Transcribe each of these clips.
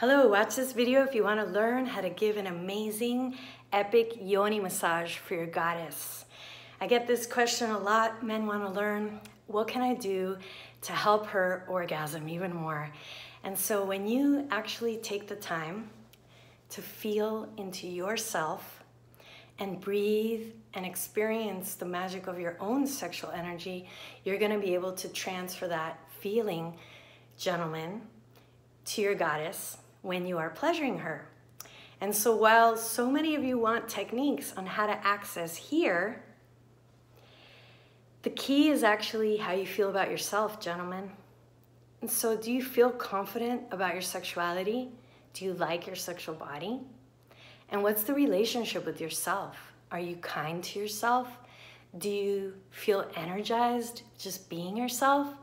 Hello, watch this video if you want to learn how to give an amazing, epic yoni massage for your goddess. I get this question a lot. Men want to learn what can I do to help her orgasm even more? And so when you actually take the time to feel into yourself and breathe and experience the magic of your own sexual energy, you're going to be able to transfer that feeling, gentlemen, to your goddess when you are pleasuring her. And so while so many of you want techniques on how to access here, the key is actually how you feel about yourself, gentlemen. And so do you feel confident about your sexuality? Do you like your sexual body? And what's the relationship with yourself? Are you kind to yourself? Do you feel energized just being yourself?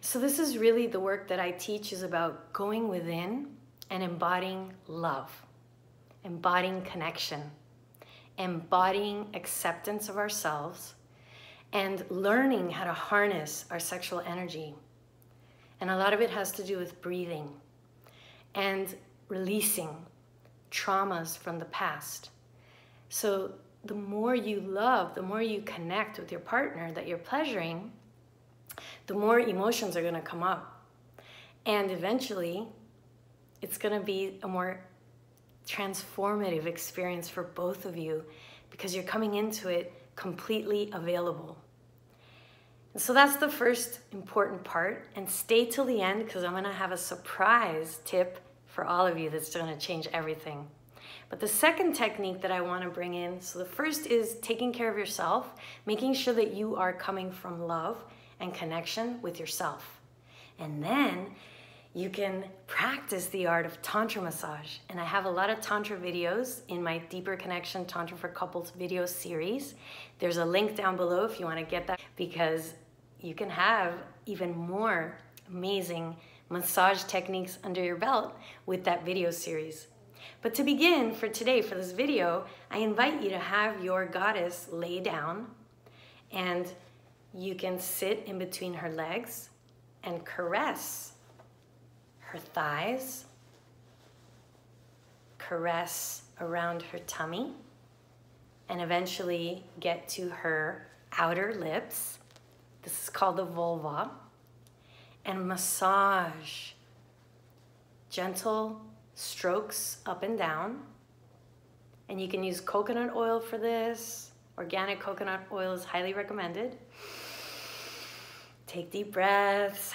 So this is really the work that I teach is about going within and embodying love, embodying connection, embodying acceptance of ourselves, and learning how to harness our sexual energy. And a lot of it has to do with breathing and releasing traumas from the past. So the more you love, the more you connect with your partner that you're pleasuring, the more emotions are going to come up. And eventually, it's going to be a more transformative experience for both of you because you're coming into it completely available. And so that's the first important part. And stay till the end because I'm going to have a surprise tip for all of you that's going to change everything. But the second technique that I want to bring in so the first is taking care of yourself, making sure that you are coming from love and connection with yourself. And then you can practice the art of Tantra massage. And I have a lot of Tantra videos in my Deeper Connection Tantra for Couples video series. There's a link down below if you want to get that because you can have even more amazing massage techniques under your belt with that video series. But to begin for today, for this video, I invite you to have your goddess lay down and you can sit in between her legs and caress her thighs, caress around her tummy, and eventually get to her outer lips. This is called the vulva. And massage gentle strokes up and down. And you can use coconut oil for this. Organic coconut oil is highly recommended. Take deep breaths.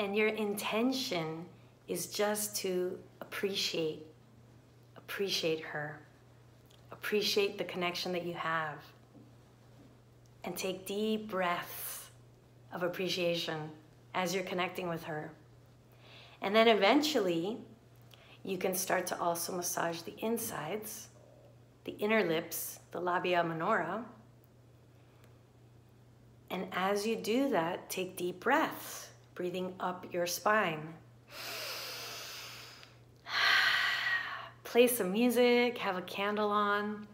And your intention is just to appreciate, appreciate her, appreciate the connection that you have, and take deep breaths of appreciation as you're connecting with her. And then eventually, you can start to also massage the insides, the inner lips, the labia minora. And as you do that, take deep breaths breathing up your spine. Play some music, have a candle on,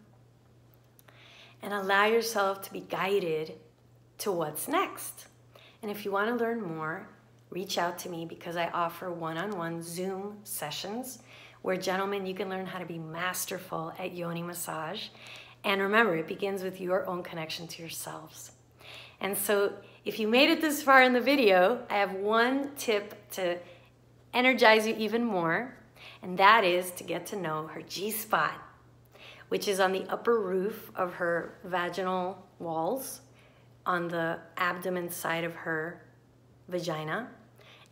and allow yourself to be guided to what's next. And if you want to learn more, reach out to me because I offer one on one Zoom sessions where, gentlemen, you can learn how to be masterful at yoni massage. And remember, it begins with your own connection to yourselves. And so if you made it this far in the video, I have one tip to energize you even more, and that is to get to know her G-spot, which is on the upper roof of her vaginal walls, on the abdomen side of her vagina,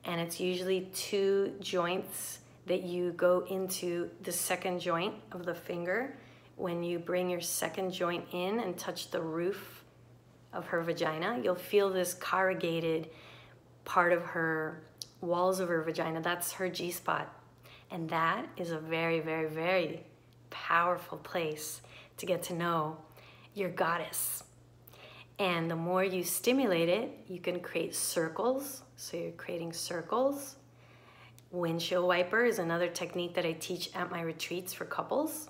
and it's usually two joints that you go into the second joint of the finger when you bring your second joint in and touch the roof of her vagina. You'll feel this corrugated part of her walls of her vagina. That's her G spot. And that is a very, very, very powerful place to get to know your goddess. And the more you stimulate it, you can create circles. So you're creating circles. Windshield wiper is another technique that I teach at my retreats for couples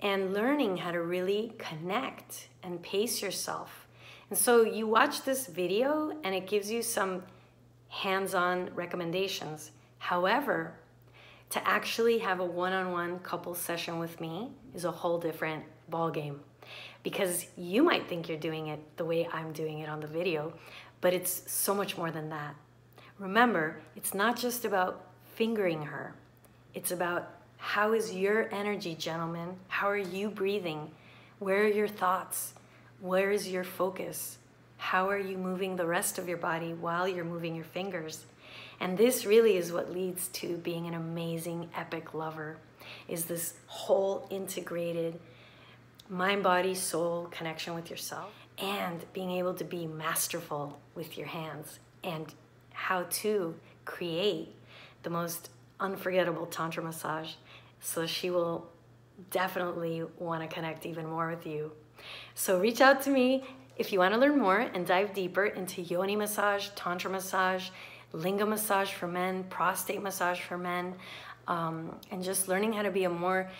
and learning how to really connect and pace yourself. And so you watch this video and it gives you some hands-on recommendations. However, to actually have a one-on-one couple session with me is a whole different ball game because you might think you're doing it the way I'm doing it on the video, but it's so much more than that. Remember, it's not just about fingering her. It's about how is your energy, gentlemen? How are you breathing? Where are your thoughts? Where is your focus? How are you moving the rest of your body while you're moving your fingers? And this really is what leads to being an amazing epic lover is this whole integrated mind, body, soul connection with yourself and being able to be masterful with your hands and how to create the most unforgettable tantra massage so she will definitely want to connect even more with you. So reach out to me if you want to learn more and dive deeper into yoni massage, tantra massage, linga massage for men, prostate massage for men, um, and just learning how to be a more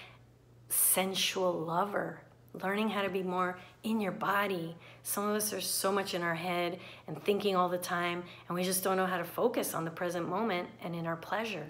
sensual lover, learning how to be more in your body. Some of us are so much in our head and thinking all the time, and we just don't know how to focus on the present moment and in our pleasure.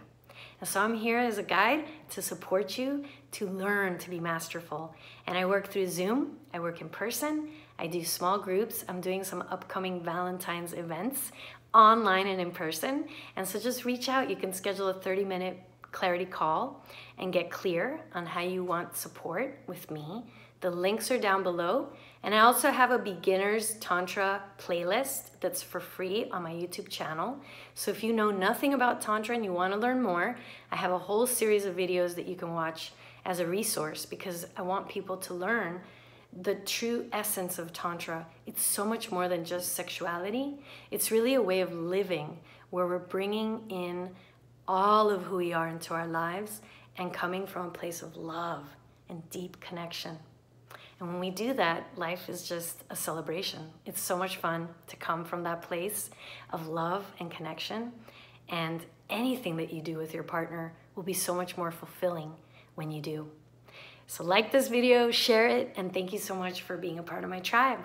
And so I'm here as a guide to support you to learn to be masterful. And I work through Zoom, I work in person, I do small groups. I'm doing some upcoming Valentine's events online and in person. And so just reach out. You can schedule a 30 minute clarity call and get clear on how you want support with me. The links are down below. And I also have a beginner's Tantra playlist that's for free on my YouTube channel. So if you know nothing about Tantra and you want to learn more, I have a whole series of videos that you can watch as a resource because I want people to learn the true essence of Tantra. It's so much more than just sexuality. It's really a way of living where we're bringing in all of who we are into our lives and coming from a place of love and deep connection. And when we do that, life is just a celebration. It's so much fun to come from that place of love and connection. And anything that you do with your partner will be so much more fulfilling when you do. So like this video, share it, and thank you so much for being a part of my tribe.